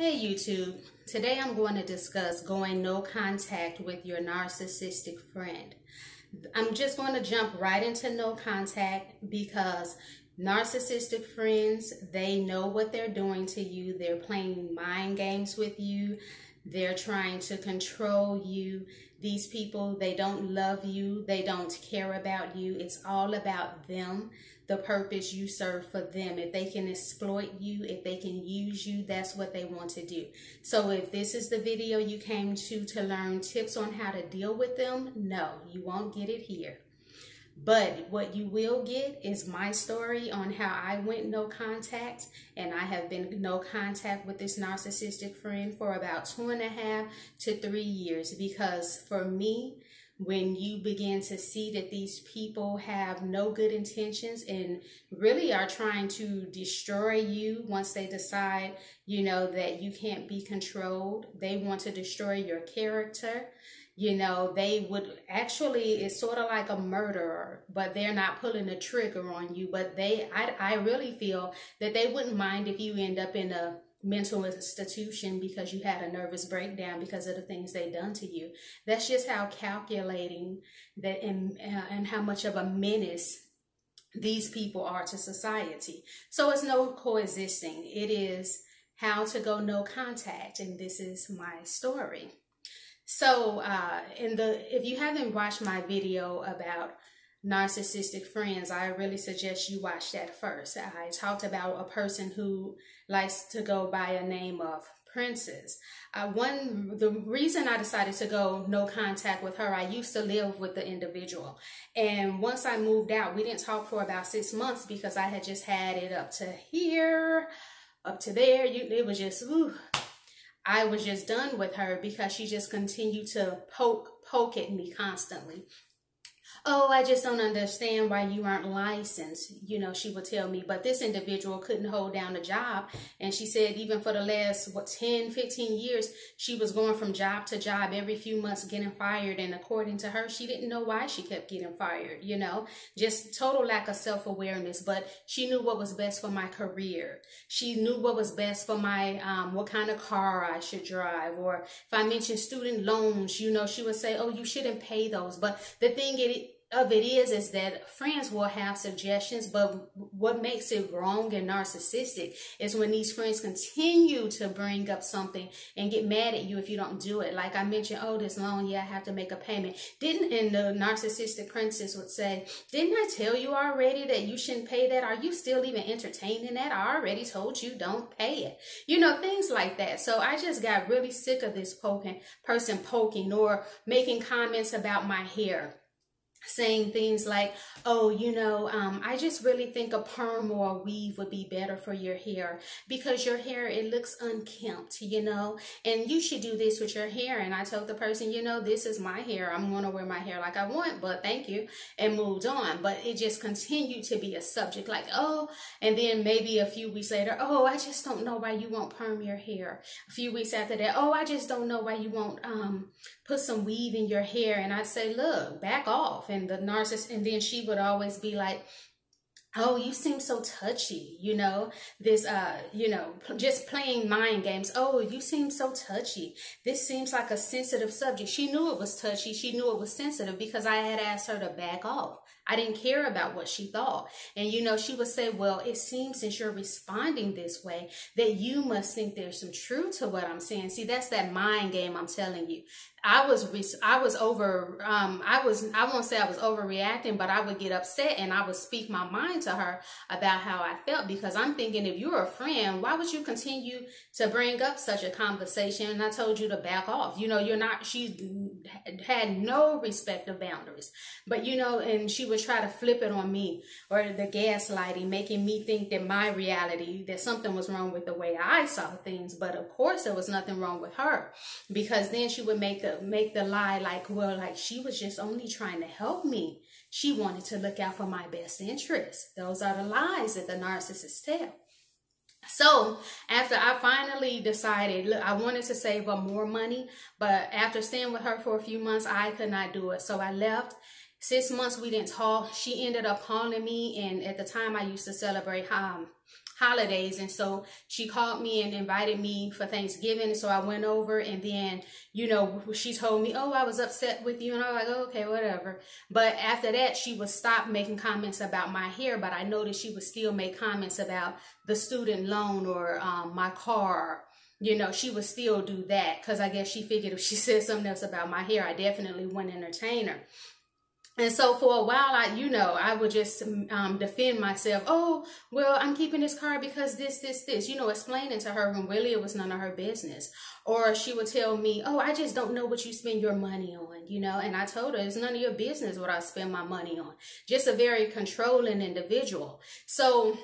Hey YouTube, today I'm going to discuss going no contact with your narcissistic friend. I'm just going to jump right into no contact because narcissistic friends, they know what they're doing to you. They're playing mind games with you. They're trying to control you. These people, they don't love you. They don't care about you. It's all about them the purpose you serve for them. If they can exploit you, if they can use you, that's what they want to do. So if this is the video you came to to learn tips on how to deal with them, no, you won't get it here. But what you will get is my story on how I went no contact and I have been no contact with this narcissistic friend for about two and a half to three years because for me, when you begin to see that these people have no good intentions and really are trying to destroy you once they decide, you know, that you can't be controlled. They want to destroy your character. You know, they would actually, it's sort of like a murderer, but they're not pulling a trigger on you. But they, I, I really feel that they wouldn't mind if you end up in a mental institution because you had a nervous breakdown because of the things they done to you. That's just how calculating that and, uh, and how much of a menace these people are to society. So it's no coexisting. It is how to go no contact. And this is my story. So uh, in the if you haven't watched my video about narcissistic friends, I really suggest you watch that first. I talked about a person who likes to go by a name of Princess. Uh, one, the reason I decided to go no contact with her, I used to live with the individual. And once I moved out, we didn't talk for about six months because I had just had it up to here, up to there. You, it was just, ooh, I was just done with her because she just continued to poke, poke at me constantly oh, I just don't understand why you aren't licensed. You know, she would tell me, but this individual couldn't hold down a job. And she said, even for the last, what, 10, 15 years, she was going from job to job every few months getting fired. And according to her, she didn't know why she kept getting fired, you know, just total lack of self awareness. But she knew what was best for my career. She knew what was best for my, um, what kind of car I should drive. Or if I mentioned student loans, you know, she would say, oh, you shouldn't pay those. But the thing it of it is is that friends will have suggestions but what makes it wrong and narcissistic is when these friends continue to bring up something and get mad at you if you don't do it. Like i mentioned oh this loan yeah i have to make a payment. Didn't and the narcissistic princess would say didn't i tell you already that you shouldn't pay that? Are you still even entertaining that? I already told you don't pay it. You know things like that. So i just got really sick of this poking person poking or making comments about my hair saying things like, oh, you know, um, I just really think a perm or a weave would be better for your hair because your hair, it looks unkempt, you know, and you should do this with your hair. And I told the person, you know, this is my hair. I'm going to wear my hair like I want, but thank you, and moved on. But it just continued to be a subject like, oh, and then maybe a few weeks later, oh, I just don't know why you won't perm your hair. A few weeks after that, oh, I just don't know why you won't um, put some weave in your hair. And I'd say, look, back off. And the narcissist, and then she would always be like, oh you seem so touchy you know this uh you know just playing mind games. Oh you seem so touchy. This seems like a sensitive subject. She knew it was touchy. She knew it was sensitive because i had asked her to back off. I didn't care about what she thought. And you know she would say well it seems since you're responding this way that you must think there's some truth to what i'm saying. See that's that mind game i'm telling you I was I was over um I was I won't say I was overreacting but I would get upset and I would speak my mind to her about how I felt because I'm thinking if you're a friend why would you continue to bring up such a conversation? And I told you to back off. You know you're not she had no respect of boundaries. But you know and she would try to flip it on me or the gaslighting making me think that my reality that something was wrong with the way I saw things. But of course there was nothing wrong with her because then she would make make the lie like, well, like she was just only trying to help me. She wanted to look out for my best interest. Those are the lies that the narcissists tell. So after I finally decided, look, I wanted to save up more money, but after staying with her for a few months, I could not do it. So I left. Six months we didn't talk. She ended up calling me, and at the time I used to celebrate um, holidays. And so she called me and invited me for Thanksgiving. So I went over and then, you know, she told me, Oh, I was upset with you. And I was like, oh, okay, whatever. But after that, she would stop making comments about my hair. But I noticed she would still make comments about the student loan or um, my car you know, she would still do that because I guess she figured if she said something else about my hair, I definitely wouldn't entertain her. And so for a while, I, you know, I would just um, defend myself. Oh, well, I'm keeping this car because this, this, this, you know, explaining to her when really it was none of her business. Or she would tell me, oh, I just don't know what you spend your money on, you know. And I told her, it's none of your business what I spend my money on. Just a very controlling individual. So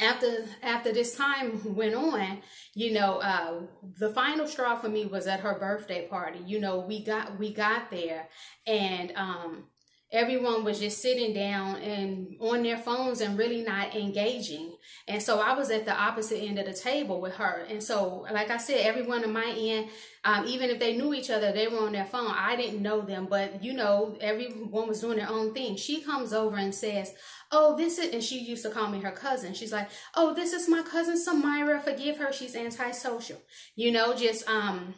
after after this time went on you know uh the final straw for me was at her birthday party you know we got we got there and um everyone was just sitting down and on their phones and really not engaging. And so I was at the opposite end of the table with her. And so, like I said, everyone on my end, um, even if they knew each other, they were on their phone. I didn't know them, but you know, everyone was doing their own thing. She comes over and says, Oh, this is, and she used to call me her cousin. She's like, Oh, this is my cousin Samyra. Forgive her. She's antisocial. You know, just, um,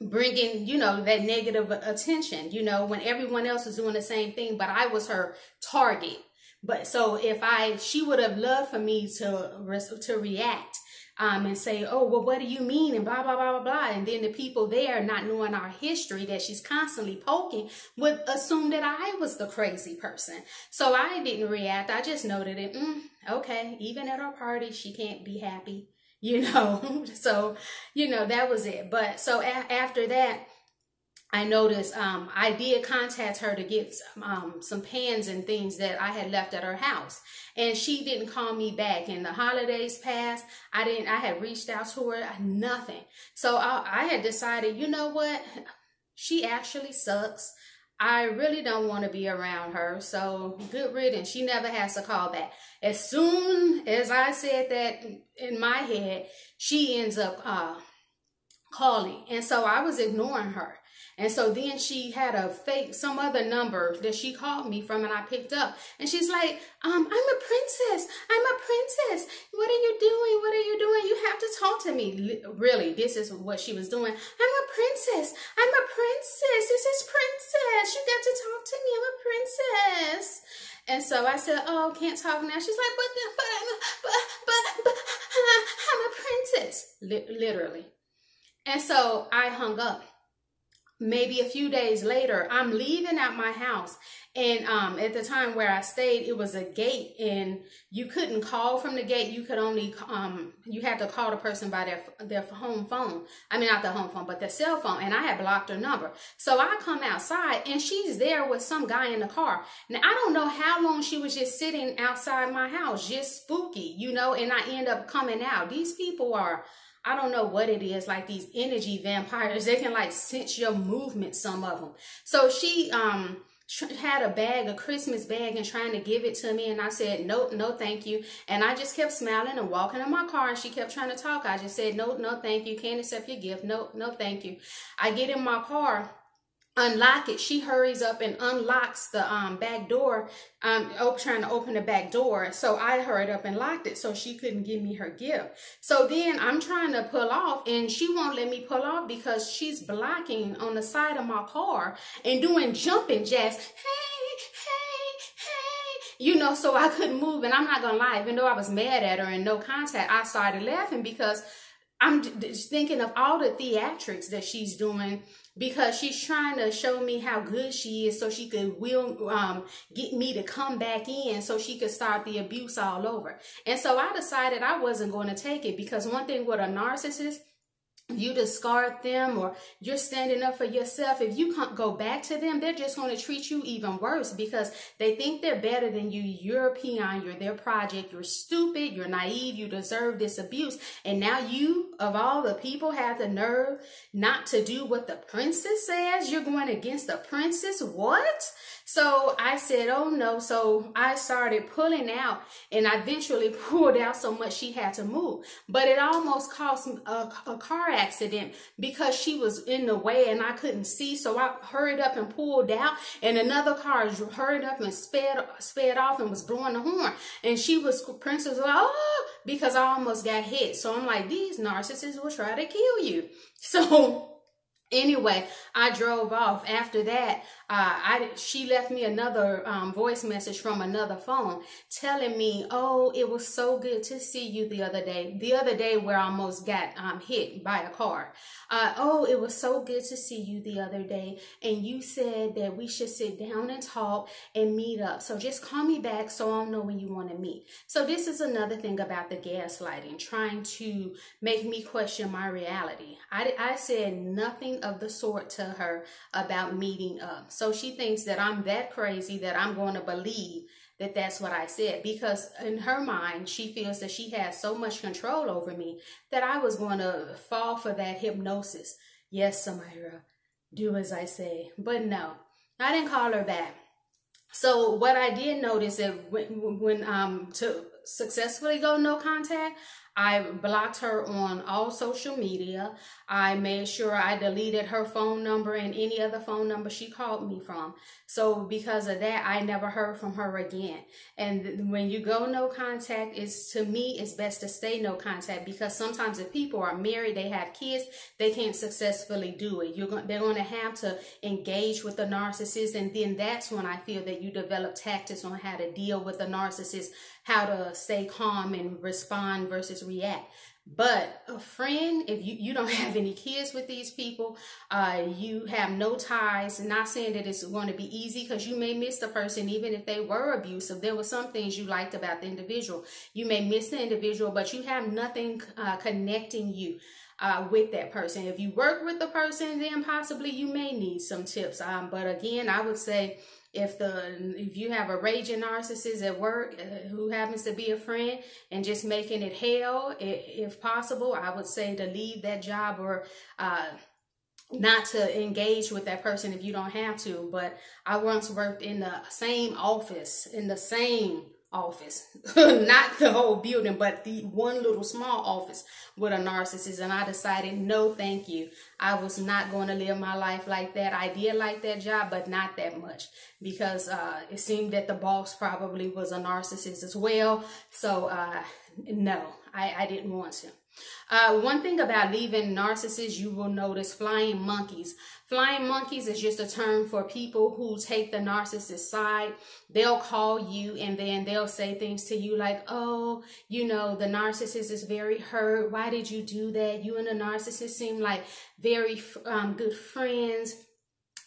bringing, you know, that negative attention, you know, when everyone else was doing the same thing, but I was her target. But so if I, she would have loved for me to, to react um, and say, oh, well, what do you mean? And blah, blah, blah, blah, blah. And then the people there, not knowing our history that she's constantly poking, would assume that I was the crazy person. So I didn't react. I just noted it. Mm, okay, even at our party, she can't be happy you know. so, you know, that was it. But so a- after that, I noticed um, I did contact her to get um, some pans and things that I had left at her house, and she didn't call me back. And the holidays passed. I didn't. I had reached out to her. Nothing. So I, I had decided, you know what? She actually sucks. I really don't want to be around her. So good riddance. She never has to call back. As soon as I said that in my head, she ends up uh, calling. And so I was ignoring her. And so then she had a fake, some other number that she called me from and I picked up. And she's like, um, I'm a princess. I'm a princess. What are you doing? What are you doing? You have to talk to me. Really, this is what she was doing. I'm a princess. I'm a princess. This is princess. You got to talk to me. I'm a princess. And so I said, oh, can't talk now. She's like, but, but, but, but, but I'm a princess. literally. And so I hung up maybe a few days later i'm leaving out my house. And um, at the time where i stayed it was a gate and you couldn't call from the gate. You could only um, you had to call the person by their their home phone. I mean not the home phone but their cell phone. And i had blocked her number. So i come outside and she's there with some guy in the car. Now i don't know how long she was just sitting outside my house just spooky you know and i end up coming out. These people are I don't know what it is, like these energy vampires. They can like sense your movement, some of them. So she um had a bag, a Christmas bag, and trying to give it to me. And I said, no, no, thank you. And I just kept smiling and walking in my car. And she kept trying to talk. I just said, no, no, thank you. Can't accept your gift. No, no, thank you. I get in my car unlock it. She hurries up and unlocks the um, back door um trying to open the back door. So i hurried up and locked it so she couldn't give me her gift. So then i'm trying to pull off and she won't let me pull off because she's blocking on the side of my car and doing jumping jacks. Hey hey hey. You know so i couldn't move and i'm not gonna lie even though i was mad at her and no contact i started laughing because i'm just thinking of all the theatrics that she's doing because she's trying to show me how good she is so she could will um get me to come back in so she could start the abuse all over. And so I decided I wasn't going to take it because one thing with a narcissist you discard them or you're standing up for yourself, if you can't go back to them, they're just going to treat you even worse because they think they're better than you. You're a peon, you're their project, you're stupid, you're naive, you deserve this abuse. And now you, of all the people, have the nerve not to do what the princess says. You're going against the princess. What? So I said, oh no. So I started pulling out and I eventually pulled out so much she had to move. But it almost caused a, a car accident because she was in the way and I couldn't see. So I hurried up and pulled out and another car hurried up and sped, sped off and was blowing the horn. And she was, Princess was like, oh, because I almost got hit. So I'm like, these narcissists will try to kill you. So anyway i drove off after that uh, I she left me another um, voice message from another phone telling me, "Oh, it was so good to see you the other day. The other day where I almost got um, hit by a car. Uh, oh, it was so good to see you the other day, and you said that we should sit down and talk and meet up. So just call me back so I'll know when you want to meet. So this is another thing about the gaslighting, trying to make me question my reality. I I said nothing of the sort to her about meeting up. So she thinks that I'm that crazy that I'm going to believe that that's what I said because in her mind, she feels that she has so much control over me that I was going to fall for that hypnosis. Yes, Samyra, do as I say. But no, I didn't call her back. So what I did notice that when, when um to successfully go no contact, I blocked her on all social media. I made sure I deleted her phone number and any other phone number she called me from. So because of that, I never heard from her again. And when you go no contact, it's to me, it's best to stay no contact because sometimes if people are married, they have kids, they can't successfully do it. You're they're going to have to engage with the narcissist, and then that's when I feel that you develop tactics on how to deal with the narcissist, how to stay calm and respond versus react. But a friend, if you, you don't have any kids with these people, uh, you have no ties, not saying that it's going to be easy because you may miss the person even if they were abusive. There were some things you liked about the individual. You may miss the individual, but you have nothing uh, connecting you. Uh, with that person. If you work with the person, then possibly you may need some tips. Um, but again, I would say if the if you have a raging narcissist at work uh, who happens to be a friend and just making it hell if, if possible i would say to leave that job or uh, not to engage with that person if you don't have to. But i once worked in the same office in the same office, not the whole building, but the one little small office with a narcissist. And I decided, no, thank you. I was not going to live my life like that. I did like that job, but not that much because uh, it seemed that the boss probably was a narcissist as well. So, uh, no, I, I didn't want to. Uh, one thing about leaving narcissists, you will notice flying monkeys. Flying monkeys is just a term for people who take the narcissist side. They'll call you and then they'll say things to you like, oh, you know, the narcissist is very hurt. Why did you do that? You and the narcissist seem like very um, good friends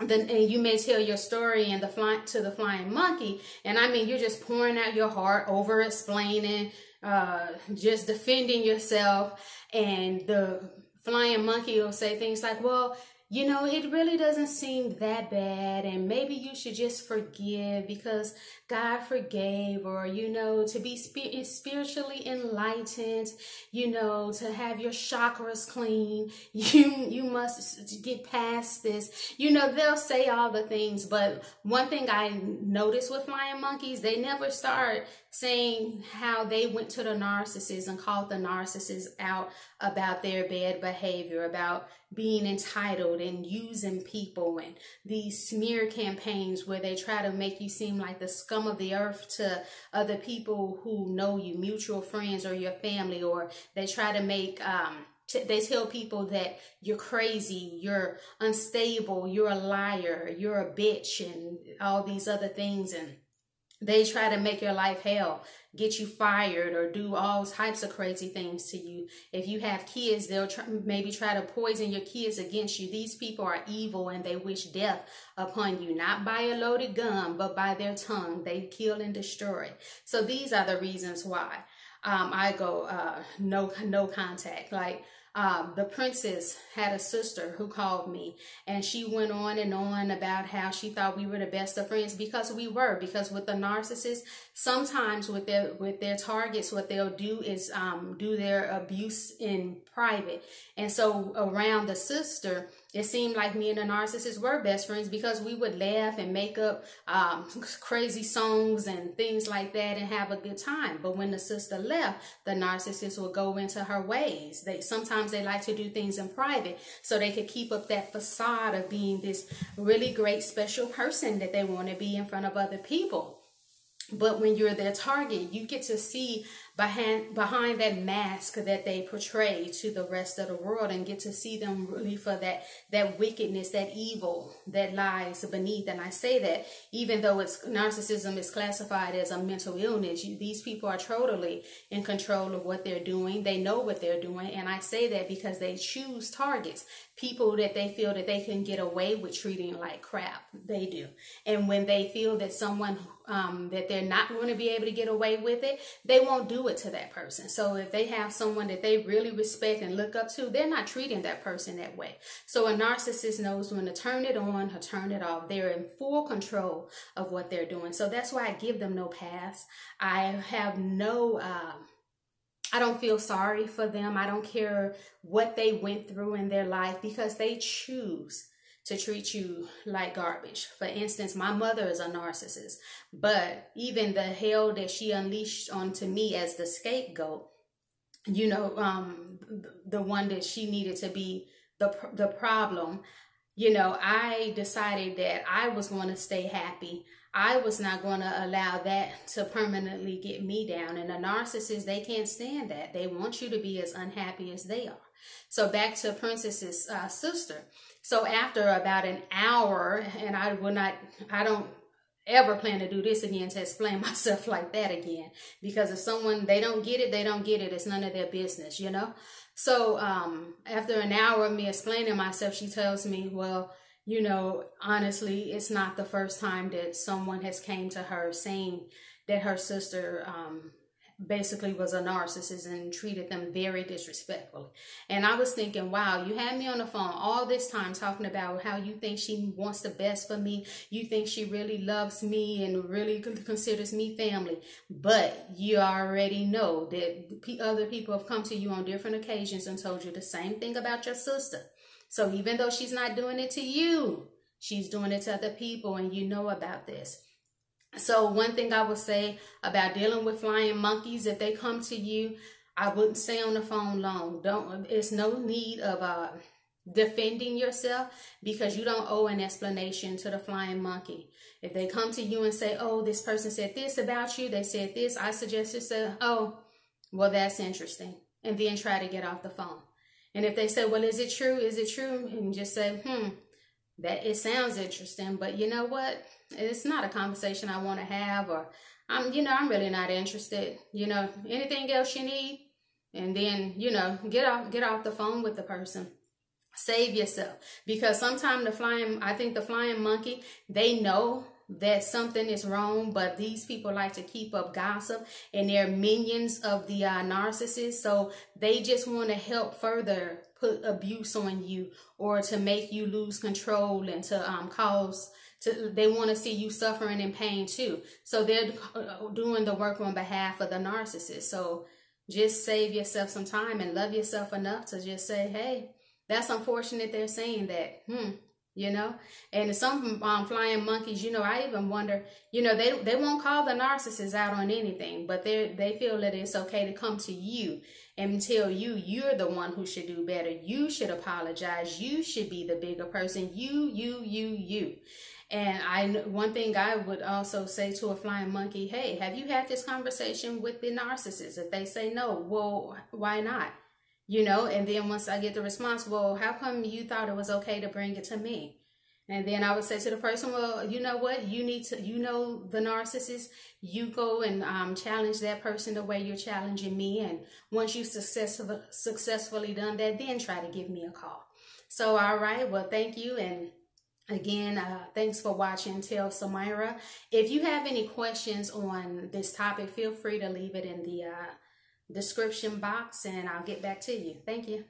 then and you may tell your story and the fly to the flying monkey and i mean you're just pouring out your heart over explaining uh, just defending yourself and the flying monkey will say things like well you know, it really doesn't seem that bad, and maybe you should just forgive because God forgave, or you know, to be spiritually enlightened, you know, to have your chakras clean, you you must get past this. You know, they'll say all the things, but one thing I noticed with flying monkeys, they never start saying how they went to the narcissist and called the narcissist out about their bad behavior, about being entitled and using people and these smear campaigns where they try to make you seem like the scum of the earth to other people who know you, mutual friends or your family, or they try to make, um, they tell people that you're crazy, you're unstable, you're a liar, you're a bitch, and all these other things. And they try to make your life hell, get you fired, or do all types of crazy things to you. If you have kids, they'll try, maybe try to poison your kids against you. These people are evil and they wish death upon you, not by a loaded gun, but by their tongue. They kill and destroy. So these are the reasons why um, I go uh, no no contact. Like um, the princess had a sister who called me and she went on and on about how she thought we were the best of friends because we were because with the narcissist sometimes with their with their targets what they'll do is um, do their abuse in private. And so around the sister it seemed like me and the narcissist were best friends because we would laugh and make up um, crazy songs and things like that and have a good time. But when the sister left, the narcissist would go into her ways. They sometimes they like to do things in private so they could keep up that facade of being this really great special person that they want to be in front of other people. But when you're their target, you get to see behind behind that mask that they portray to the rest of the world and get to see them really for that that wickedness that evil that lies beneath. And i say that even though it's narcissism is classified as a mental illness you, these people are totally in control of what they're doing. They know what they're doing. And i say that because they choose targets people that they feel that they can get away with treating like crap. They do. And when they feel that someone um, that they're not going to be able to get away with it they won't do it to that person. So if they have someone that they really respect and look up to they're not treating that person that way. So a narcissist knows when to turn it on or turn it off. They're in full control of what they're doing. So that's why i give them no pass. I have no um, I don't feel sorry for them. I don't care what they went through in their life because they choose to treat you like garbage. For instance, my mother is a narcissist, but even the hell that she unleashed onto me as the scapegoat, you know, um, the one that she needed to be the the problem, you know, I decided that I was going to stay happy. I was not going to allow that to permanently get me down. And the narcissists, they can't stand that. They want you to be as unhappy as they are. So back to Princess's uh, sister. So after about an hour, and I will not, I don't ever plan to do this again to explain myself like that again. Because if someone, they don't get it, they don't get it. It's none of their business, you know? So um, after an hour of me explaining myself, she tells me, well, you know, honestly, it's not the first time that someone has came to her saying that her sister um, basically was a narcissist and treated them very disrespectfully. And I was thinking, wow, you had me on the phone all this time talking about how you think she wants the best for me. You think she really loves me and really considers me family. But you already know that other people have come to you on different occasions and told you the same thing about your sister. So even though she's not doing it to you, she's doing it to other people and you know about this. So one thing I would say about dealing with flying monkeys, if they come to you, I wouldn't stay on the phone long. Don't, it's no need of uh, defending yourself because you don't owe an explanation to the flying monkey. If they come to you and say, oh, this person said this about you, they said this, I suggest you say, oh, well, that's interesting. And then try to get off the phone. And if they say, well, is it true? Is it true? And just say, hmm, that it sounds interesting, but you know what? It's not a conversation I want to have or I'm, you know, I'm really not interested. You know, anything else you need? And then, you know, get off, get off the phone with the person save yourself because sometimes the flying i think the flying monkey they know that something is wrong, but these people like to keep up gossip and they're minions of the uh, narcissist. So they just want to help further put abuse on you or to make you lose control and to um, cause to, they want to see you suffering in pain too. So they're uh, doing the work on behalf of the narcissist. So just save yourself some time and love yourself enough to just say, hey, that's unfortunate they're saying that. Hmm, you know? And some um, flying monkeys you know i even wonder you know they they won't call the narcissist out on anything but they they feel that it's okay to come to you and tell you you're the one who should do better. You should apologize. You should be the bigger person. You you you you. And i one thing i would also say to a flying monkey hey have you had this conversation with the narcissist? If they say no well why not you know and then once i get the response well how come you thought it was okay to bring it to me? And then i would say to the person well you know what? You need to you know the narcissist you go and um, challenge that person the way you're challenging me. And once you've successfully successfully done that then try to give me a call. So all right. Well thank you. And Again, uh, thanks for watching. Tell Samyra. If you have any questions on this topic, feel free to leave it in the uh, description box and I'll get back to you. Thank you.